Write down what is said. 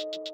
you